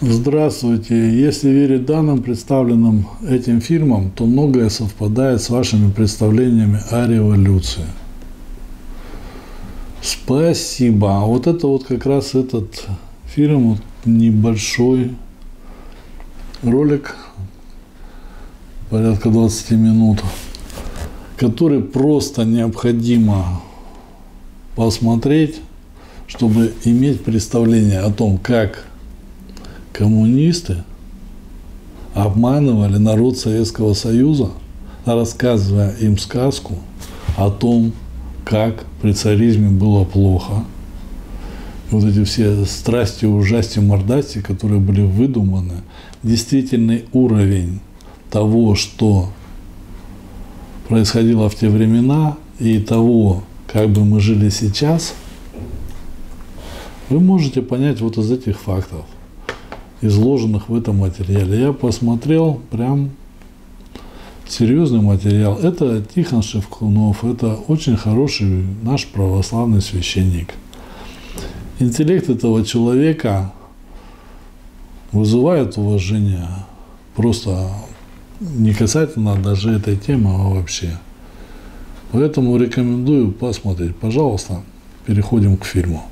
Здравствуйте. Если верить данным, представленным этим фильмом, то многое совпадает с вашими представлениями о революции. Спасибо. А вот это вот как раз этот фильм, вот небольшой ролик, порядка 20 минут, который просто необходимо посмотреть, чтобы иметь представление о том, как коммунисты обманывали народ Советского Союза, рассказывая им сказку о том, как при царизме было плохо. Вот эти все страсти, ужасти, мордасти, которые были выдуманы, действительный уровень того, что происходило в те времена, и того, как бы мы жили сейчас, вы можете понять вот из этих фактов изложенных в этом материале. Я посмотрел прям серьезный материал. Это Тихон Шевкунов, это очень хороший наш православный священник. Интеллект этого человека вызывает уважение просто не касательно даже этой темы, а вообще. Поэтому рекомендую посмотреть. Пожалуйста, переходим к фильму.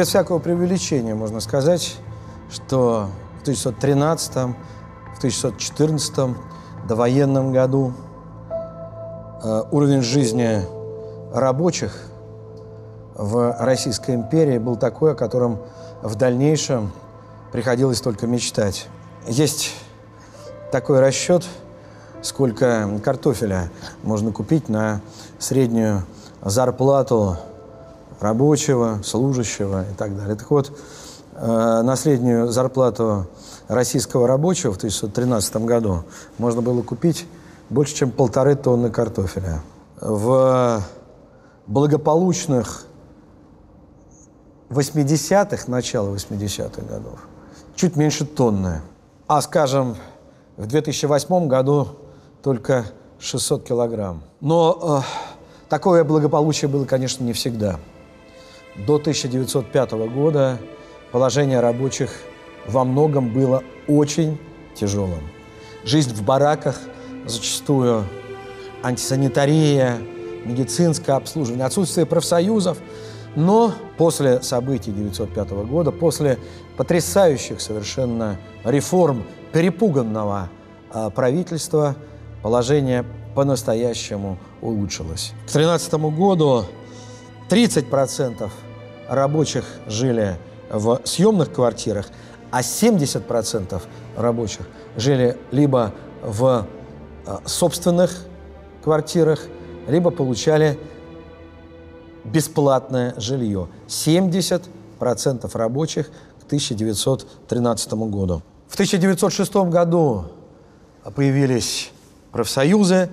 Без всякого преувеличения можно сказать, что в 1913, в 1914 довоенном году э, уровень жизни рабочих в Российской империи был такой, о котором в дальнейшем приходилось только мечтать. Есть такой расчет, сколько картофеля можно купить на среднюю зарплату рабочего, служащего и так далее. Так вот, э, на среднюю зарплату российского рабочего в 1913 году можно было купить больше, чем полторы тонны картофеля. В благополучных 80-х, начало 80-х годов, чуть меньше тонны. А, скажем, в 2008 году только 600 килограмм. Но э, такое благополучие было, конечно, не всегда. До 1905 года положение рабочих во многом было очень тяжелым. Жизнь в бараках, зачастую антисанитария, медицинское обслуживание, отсутствие профсоюзов. Но после событий 1905 года, после потрясающих совершенно реформ перепуганного э, правительства, положение по-настоящему улучшилось. К 2013 году 30% рабочих жили в съемных квартирах, а 70% рабочих жили либо в э, собственных квартирах, либо получали бесплатное жилье. 70% рабочих к 1913 году. В 1906 году появились профсоюзы.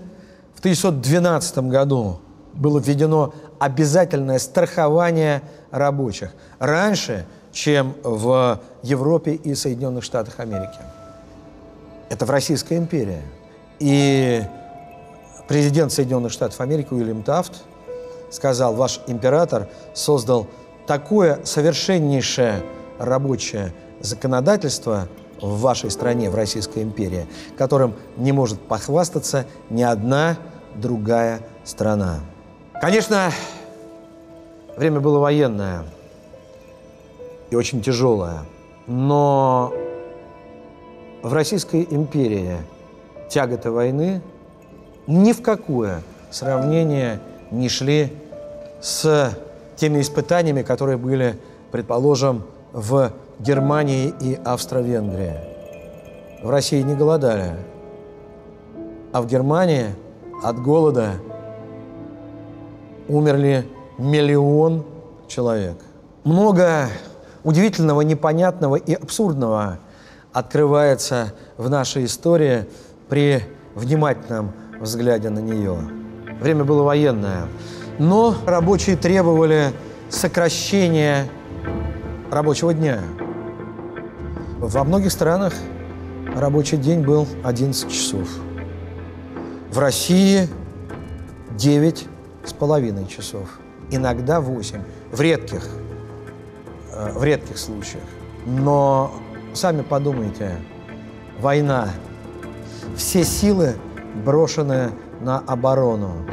В 1912 году было введено обязательное страхование рабочих раньше, чем в Европе и Соединенных Штатах Америки. Это в Российской империи. И президент Соединенных Штатов Америки Уильям Тафт сказал, ваш император создал такое совершеннейшее рабочее законодательство в вашей стране, в Российской империи, которым не может похвастаться ни одна другая страна. Конечно, время было военное и очень тяжелое, но в Российской империи тяготы войны ни в какое сравнение не шли с теми испытаниями, которые были, предположим, в Германии и Австро-Венгрии. В России не голодали, а в Германии от голода умерли миллион человек. Много удивительного, непонятного и абсурдного открывается в нашей истории при внимательном взгляде на нее. Время было военное. Но рабочие требовали сокращения рабочего дня. Во многих странах рабочий день был 11 часов. В России 9 с половиной часов. Иногда 8. В редких, э, в редких случаях. Но сами подумайте, война, все силы брошены на оборону.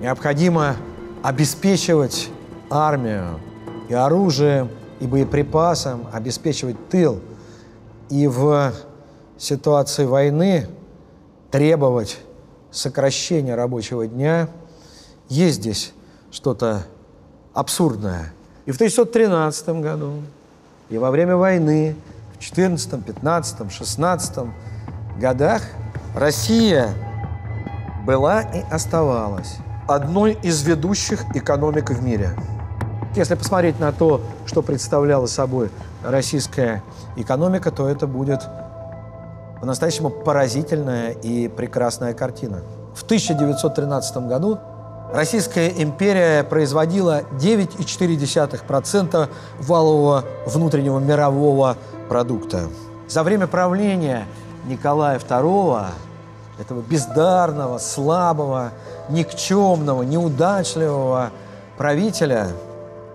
Необходимо обеспечивать армию и оружием, и боеприпасом, обеспечивать тыл. И в ситуации войны требовать сокращения рабочего дня, есть здесь что-то абсурдное. И в 1913 году, и во время войны, в 14, 15, 16 годах Россия была и оставалась одной из ведущих экономик в мире. Если посмотреть на то, что представляла собой российская экономика, то это будет по-настоящему поразительная и прекрасная картина. В 1913 году Российская империя производила 9,4% валового внутреннего мирового продукта. За время правления Николая II, этого бездарного, слабого, никчемного, неудачливого правителя,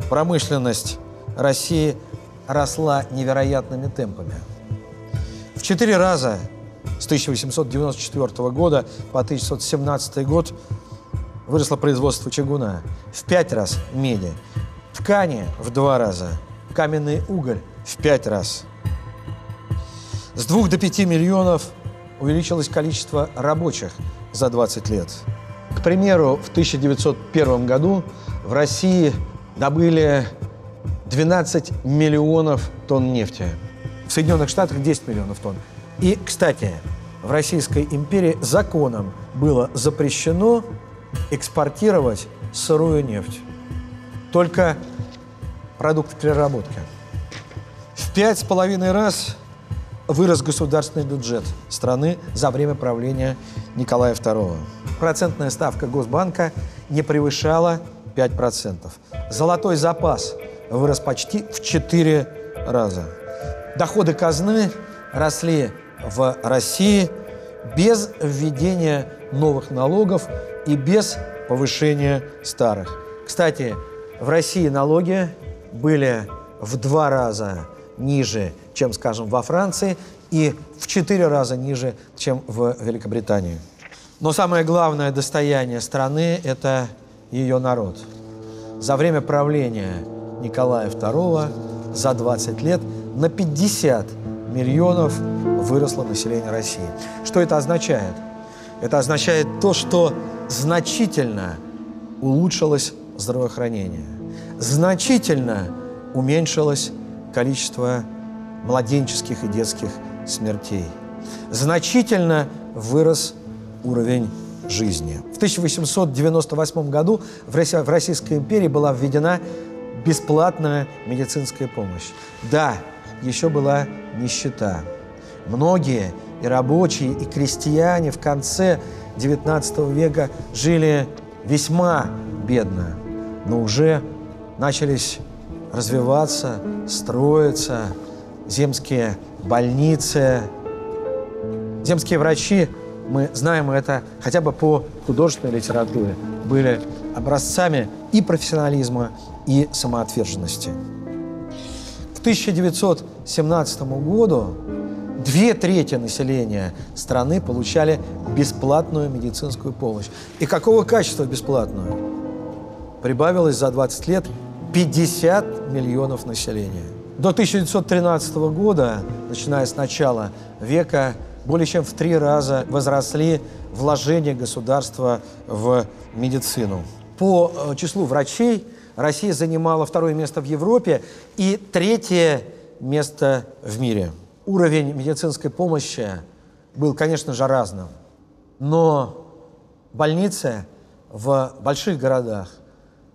промышленность России росла невероятными темпами. В четыре раза с 1894 года по 1917 год выросло производство чугуна, в пять раз меди, ткани в два раза, каменный уголь в пять раз. С двух до пяти миллионов увеличилось количество рабочих за 20 лет. К примеру, в 1901 году в России добыли 12 миллионов тонн нефти. В Соединенных Штатах 10 миллионов тонн. И, кстати, в Российской империи законом было запрещено экспортировать сырую нефть. Только продукты переработки. В пять с половиной раз вырос государственный бюджет страны за время правления Николая II. Процентная ставка Госбанка не превышала 5%. Золотой запас вырос почти в 4 раза. Доходы казны росли в России без введения новых налогов и без повышения старых. Кстати, в России налоги были в два раза ниже, чем, скажем, во Франции, и в четыре раза ниже, чем в Великобритании. Но самое главное достояние страны – это ее народ. За время правления Николая II за 20 лет на 50 миллионов выросло население России. Что это означает? Это означает то, что значительно улучшилось здравоохранение, значительно уменьшилось количество младенческих и детских смертей, значительно вырос уровень жизни. В 1898 году в Российской империи была введена бесплатная медицинская помощь. Да, еще была нищета. Многие и рабочие, и крестьяне в конце XIX века жили весьма бедно, но уже начались развиваться, строиться земские больницы. Земские врачи, мы знаем это хотя бы по художественной литературе, были образцами и профессионализма, и самоотверженности. К 1917 году две трети населения страны получали бесплатную медицинскую помощь. И какого качества бесплатную? Прибавилось за 20 лет 50 миллионов населения. До 1913 года, начиная с начала века, более чем в три раза возросли вложения государства в медицину. По э, числу врачей Россия занимала второе место в Европе и третье место в мире уровень медицинской помощи был, конечно же, разным. Но больницы в больших городах,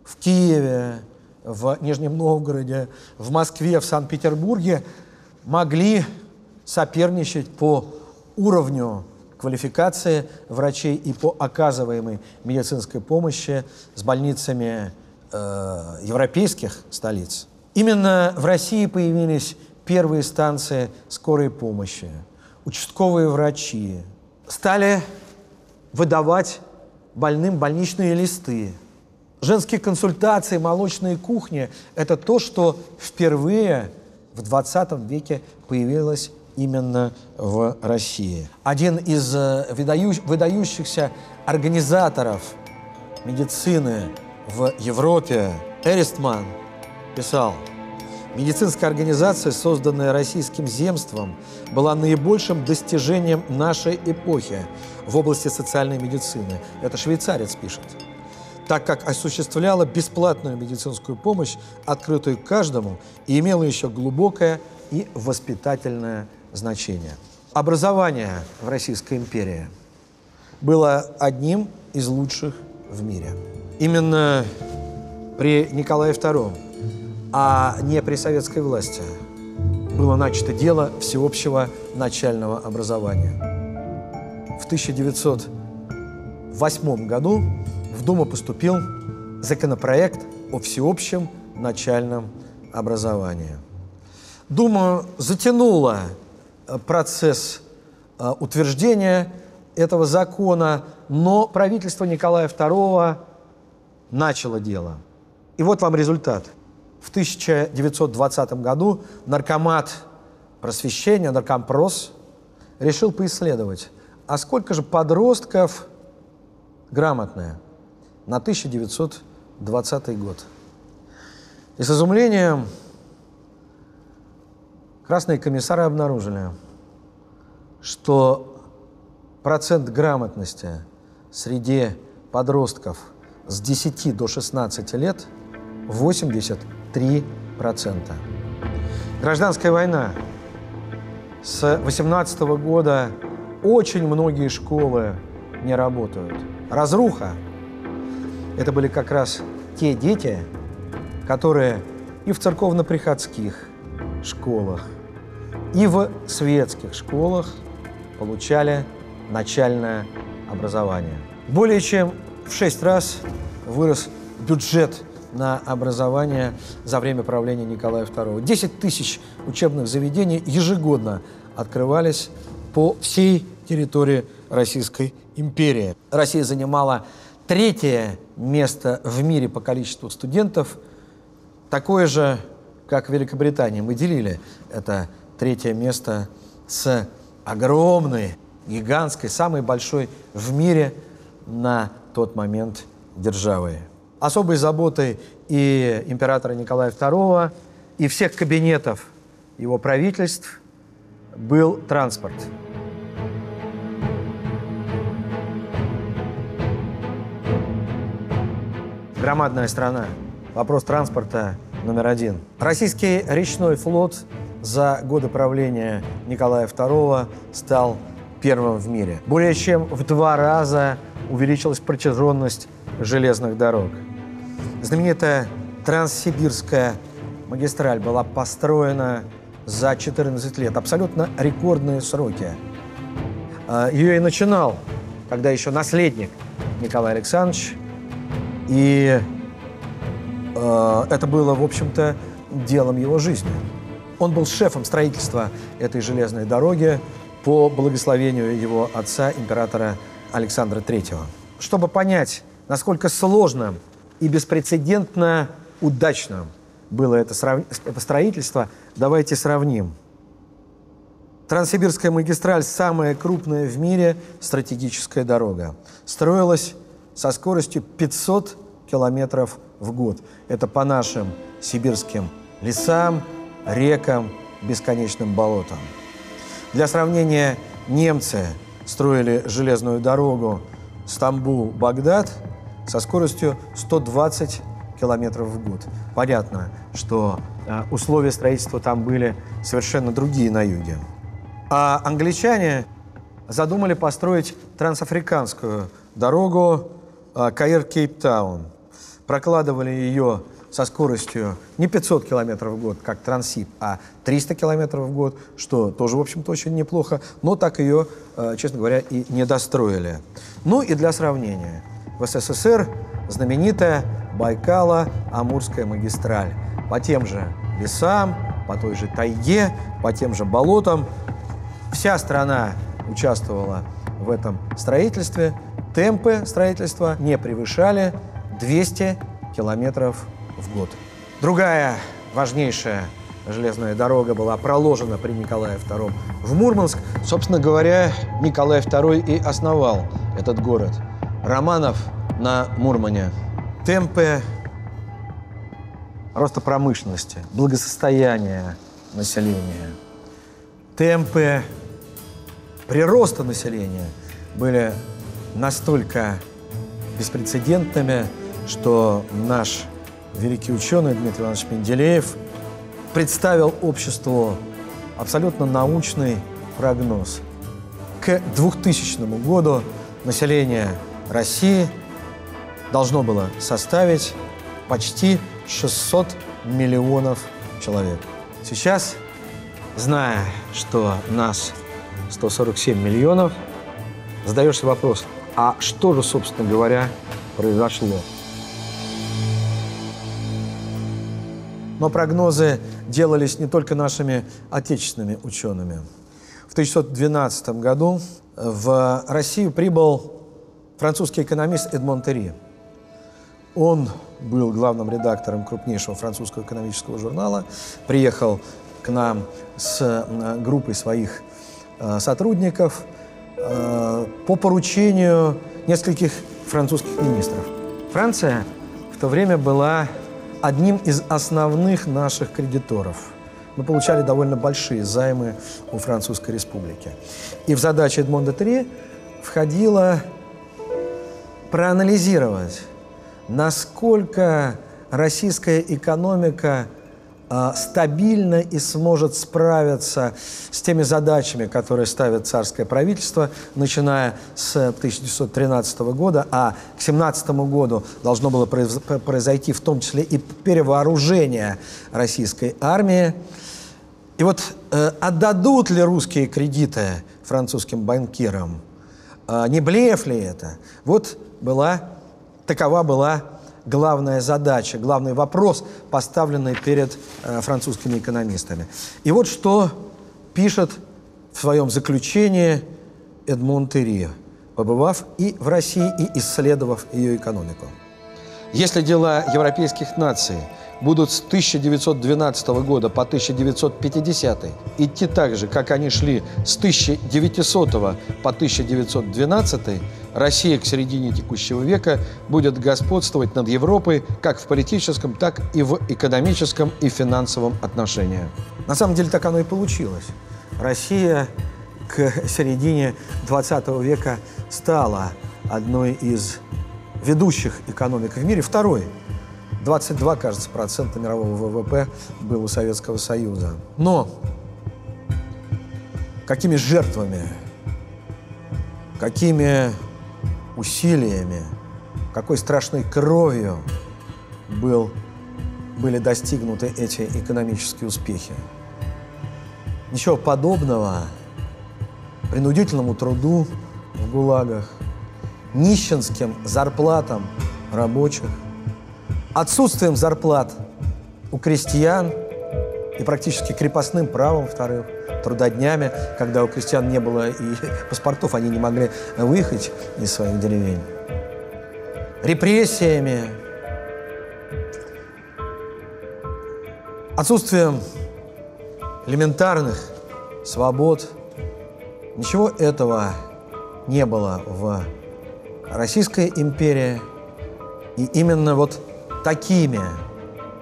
в Киеве, в Нижнем Новгороде, в Москве, в Санкт-Петербурге могли соперничать по уровню квалификации врачей и по оказываемой медицинской помощи с больницами э, европейских столиц. Именно в России появились первые станции скорой помощи, участковые врачи. Стали выдавать больным больничные листы. Женские консультации, молочные кухни – это то, что впервые в 20 веке появилось именно в России. Один из э, выдающихся организаторов медицины в Европе, Эристман, писал, «Медицинская организация, созданная российским земством, была наибольшим достижением нашей эпохи в области социальной медицины». Это швейцарец пишет так как осуществляла бесплатную медицинскую помощь, открытую каждому, и имела еще глубокое и воспитательное значение. Образование в Российской империи было одним из лучших в мире. Именно при Николае II, а не при советской власти, было начато дело всеобщего начального образования. В 1908 году в Думу поступил законопроект о всеобщем начальном образовании. Дума затянула Э, процесс э, утверждения этого закона, но правительство Николая II начало дело. И вот вам результат. В 1920 году наркомат просвещения, наркомпрос, решил поисследовать, а сколько же подростков грамотные на 1920 год. И с изумлением Красные комиссары обнаружили, что процент грамотности среди подростков с 10 до 16 лет 83%. Гражданская война. С 18 года очень многие школы не работают. Разруха. Это были как раз те дети, которые и в церковно-приходских школах, и в светских школах получали начальное образование. Более чем в шесть раз вырос бюджет на образование за время правления Николая II. 10 тысяч учебных заведений ежегодно открывались по всей территории Российской империи. Россия занимала третье место в мире по количеству студентов, такое же, как Великобритания. Мы делили это третье место с огромной, гигантской, самой большой в мире на тот момент державой. Особой заботой и императора Николая II, и всех кабинетов его правительств был транспорт. Громадная страна. Вопрос транспорта номер один. Российский речной флот за годы правления Николая II стал первым в мире. Более чем в два раза увеличилась протяженность железных дорог. Знаменитая Транссибирская магистраль была построена за 14 лет. Абсолютно рекордные сроки. А, Ее и начинал, когда еще наследник Николай Александрович. И э, это было, в общем-то, делом его жизни. Он был шефом строительства этой железной дороги по благословению его отца, императора Александра III. Чтобы понять, насколько сложным и беспрецедентно удачным было это, это строительство, давайте сравним. Транссибирская магистраль – самая крупная в мире стратегическая дорога. Строилась со скоростью 500 километров в год. Это по нашим сибирским лесам, рекам, бесконечным болотам. Для сравнения, немцы строили железную дорогу Стамбул-Багдад со скоростью 120 километров в год. Понятно, что а, условия строительства там были совершенно другие на юге. А англичане задумали построить трансафриканскую дорогу а, Каир-Кейптаун. Прокладывали ее со скоростью не 500 километров в год, как Трансип, а 300 километров в год, что тоже, в общем-то, очень неплохо, но так ее, э, честно говоря, и не достроили. Ну и для сравнения. В СССР знаменитая Байкало-Амурская магистраль. По тем же лесам, по той же тайге, по тем же болотам. Вся страна участвовала в этом строительстве. Темпы строительства не превышали 200 километров в год. Другая важнейшая железная дорога была проложена при Николае II в Мурманск. Собственно говоря, Николай II и основал этот город. Романов на Мурмане. Темпы роста промышленности, благосостояния населения, темпы прироста населения были настолько беспрецедентными, что наш великий ученый Дмитрий Иванович Менделеев представил обществу абсолютно научный прогноз. К 2000 году население России должно было составить почти 600 миллионов человек. Сейчас, зная, что нас 147 миллионов, задаешься вопрос, а что же, собственно говоря, произошло? Но прогнозы делались не только нашими отечественными учеными. В 1912 году в Россию прибыл французский экономист Эдмон Терри. Он был главным редактором крупнейшего французского экономического журнала, приехал к нам с группой своих э, сотрудников э, по поручению нескольких французских министров. Франция в то время была одним из основных наших кредиторов. Мы получали довольно большие займы у Французской Республики. И в задачи Эдмонда Три входило проанализировать, насколько российская экономика а, стабильно и сможет справиться с теми задачами, которые ставит царское правительство, начиная с 1913 года, а к 1917 году должно было произойти в том числе и перевооружение российской армии. И вот э, отдадут ли русские кредиты французским банкирам? Э, не блеф ли это? Вот была, такова была главная задача, главный вопрос, поставленный перед э, французскими экономистами. И вот что пишет в своем заключении Эдмон Терри, побывав и в России, и исследовав ее экономику. Если дела европейских наций – будут с 1912 года по 1950 идти так же, как они шли с 1900 по 1912, Россия к середине текущего века будет господствовать над Европой как в политическом, так и в экономическом и финансовом отношении. На самом деле так оно и получилось. Россия к середине 20 века стала одной из ведущих экономик в мире, второй – 22, кажется, процента мирового ВВП было у Советского Союза. Но какими жертвами, какими усилиями, какой страшной кровью был, были достигнуты эти экономические успехи. Ничего подобного принудительному труду в ГУЛАГах, нищенским зарплатам рабочих, отсутствием зарплат у крестьян и практически крепостным правом, вторых, трудоднями, когда у крестьян не было и паспортов, они не могли выехать из своих деревень. Репрессиями, отсутствием элементарных свобод. Ничего этого не было в Российской империи. И именно вот такими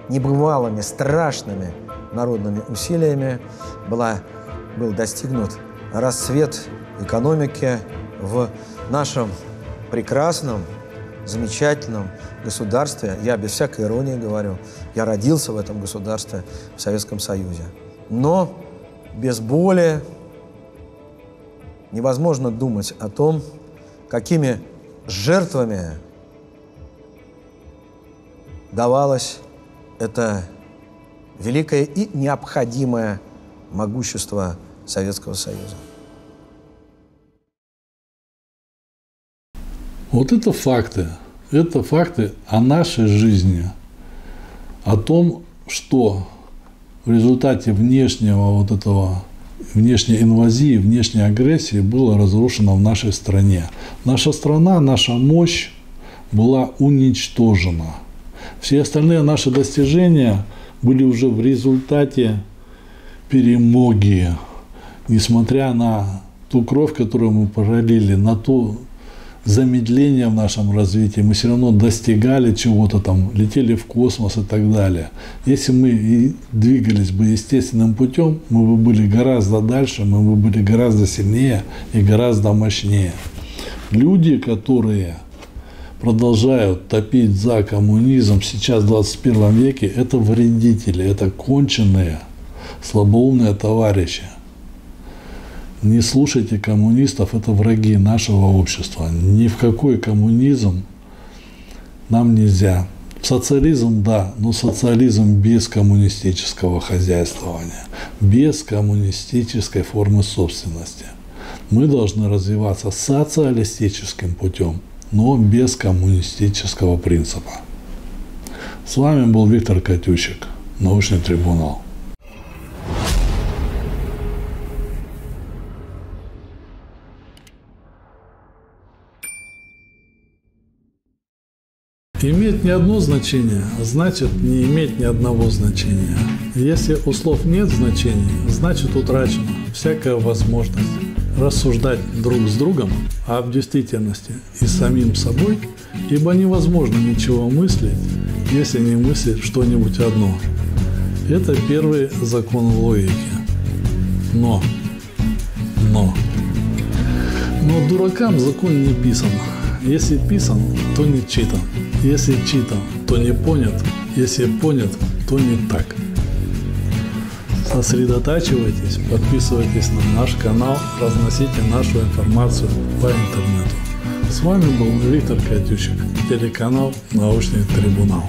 небывалыми, страшными народными усилиями была, был достигнут расцвет экономики в нашем прекрасном, замечательном государстве. Я без всякой иронии говорю, я родился в этом государстве, в Советском Союзе. Но без боли невозможно думать о том, какими жертвами давалась это великое и необходимое могущество Советского Союза. Вот это факты. Это факты о нашей жизни, о том, что в результате внешнего вот этого внешней инвазии, внешней агрессии было разрушено в нашей стране. Наша страна, наша мощь была уничтожена. Все остальные наши достижения были уже в результате перемоги, несмотря на ту кровь, которую мы пролили, на то замедление в нашем развитии, мы все равно достигали чего-то там, летели в космос и так далее. Если мы двигались бы естественным путем, мы бы были гораздо дальше, мы бы были гораздо сильнее и гораздо мощнее. Люди, которые продолжают топить за коммунизм сейчас в 21 веке, это вредители, это конченые, слабоумные товарищи. Не слушайте коммунистов, это враги нашего общества. Ни в какой коммунизм нам нельзя. В социализм – да, но социализм без коммунистического хозяйствования, без коммунистической формы собственности. Мы должны развиваться социалистическим путем – но без коммунистического принципа. С вами был Виктор Катющик, научный трибунал. Иметь не одно значение, значит не иметь ни одного значения. Если у слов нет значения, значит утрачена всякая возможность рассуждать друг с другом, а в действительности и самим собой, ибо невозможно ничего мыслить, если не мыслить что-нибудь одно. Это первый закон логики. Но, но, но дуракам закон не писан. Если писан, то не читан. Если читан, то не понят. Если понят, то не так. Сосредотачивайтесь, подписывайтесь на наш канал, разносите нашу информацию по интернету. С вами был Виктор Катющик, телеканал «Научный трибунал».